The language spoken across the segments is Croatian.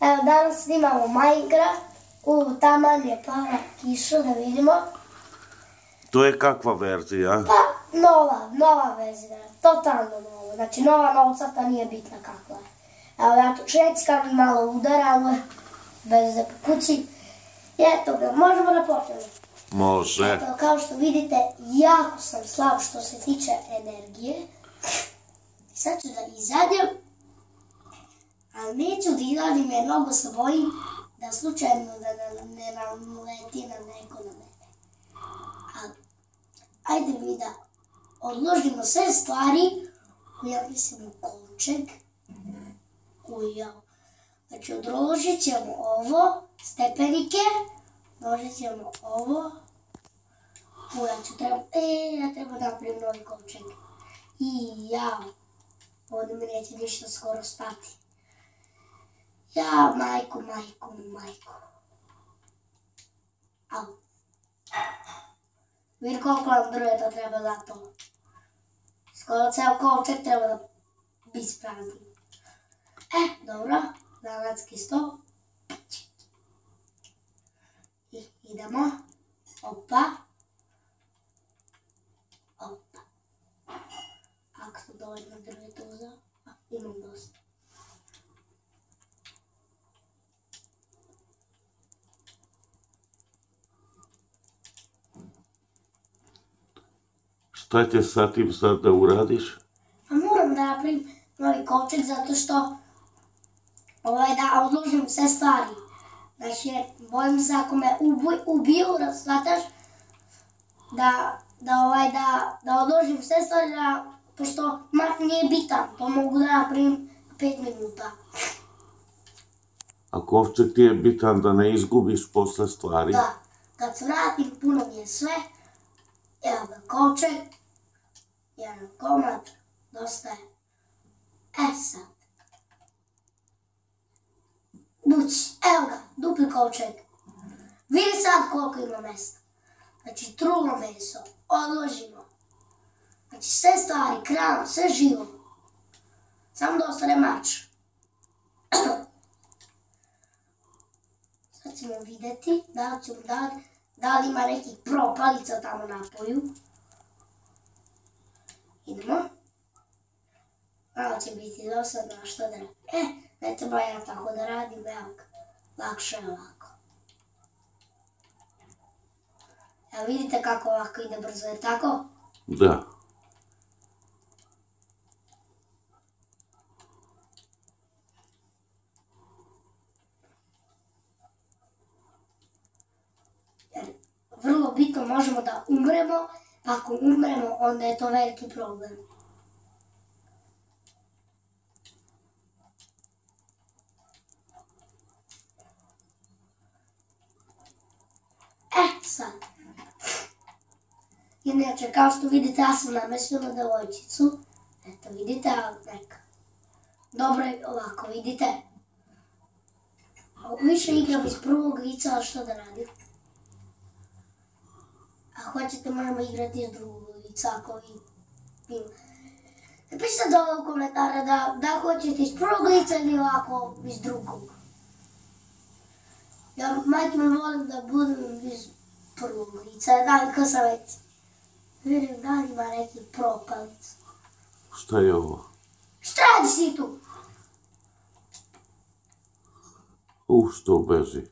Evo, danas snimamo Minecraft. U, taman je pala kiša, da vidimo. To je kakva verzija? Pa, nova, nova verzija. Totalno nova. Znači, nova novcata nije bitna kakva je. Evo, ja tu šeckam i malo udaram. Veze po kući. I eto ga, možemo da počnemo. Može. Eto, kao što vidite, jako sam slab što se tiče energije. Sad ću da ali neću da izađem jer mnogo se bojim da slučajno da ne naleti na neko na mene. Ali, ajde mi da odložimo sve stvari ja mislim u ja... Znači, odložit ćemo ovo, stepenike, odložit ćemo ovo, u, ja ću treba, e, ja treba napravim novi kovčeg. I ja, ovdje mi neće ništa skoro stati. Ja, majku, majku, majku. Au. Vidi koliko nam drveta treba za to. Skoro ceo kovčeg treba da bi isprazni. E, dobro, zanatski sto. I idemo. Opa. Opa. Ako sam dovoljno drveta uzeo, a, imam dosta. Šta će sa tim sad da uradiš? A moram da napravim novi kovčeg zato što ovaj da odložim sve stvari. Znači, bojim se ako me ubuj, ubiju, shvataš, da, da, ovaj, da, da odložim sve stvari, da, pošto mat nije bitan, to mogu da napravim 5 minuta. A kovčeg ti je bitan da ne izgubiš posle stvari? Da, kad se vratim, puno mi je sve. Evo ga kovčeg, jedan komad, dosta je. E sad. Buć, evo ga, dupli kovčeg. Vidi sad koliko ima mesta. Znači, trulo meso, odložimo. Znači, sve stvari, kran, sve živo. Samo da ostane mač. Sad ćemo vidjeti da, li- da li ima nekih propalica tamo na polju. Idemo. Malo će biti dosadno, a što da radim? E, ne treba ja tako da radim, evo. Lakše je ovako. Evo vidite kako ovako ide brzo, je tako? Da. Jer vrlo bitno možemo da umremo, ako umremo onda je to veliki problem. E, sad. Inače, kao što vidite, ja sam namestila devojčicu. Eto, vidite, neka. Dobro je ovako, vidite. Više igram iz prvog lica, što da radim? A hoćete, možemo igrati iz drugog lica, ako vi... vi- Napišite dole u komentare da, da hoćete iz prvog lica ili ovako iz drugog. Ja, majke mi volim da budem iz prvog lica, navikao sam već. Vidim da li ima neki propalic. Šta je ovo? Šta radiš ti tu? U, što beži?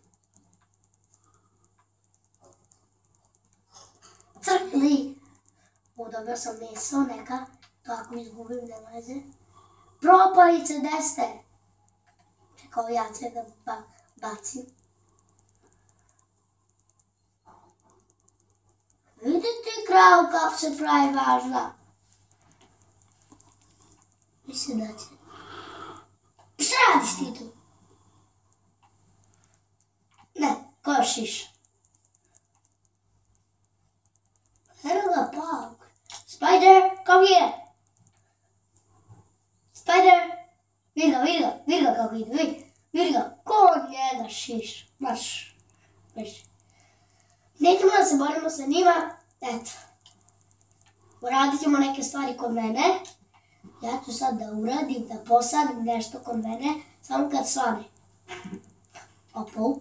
Dobio sam meso neka, to ako izgubim ne veze. Propalice deste. Čekao ja će da ba, bacim. Vidite kravu kako se pravi važna. Mislim da će. Šta radiš ti tu? Ne, košiš. Evo ga pauk. Spider, come here. Spider. Vidi ga, vidi ga, vidi ga kako ide, vidi. Vidi ga, ko njega šiš. Marš. Marš. Nećemo da se borimo sa njima. Eto. Uradit ćemo neke stvari kod mene. Ja ću sad da uradim, da posadim nešto kod mene, samo kad svane. Opa, ups.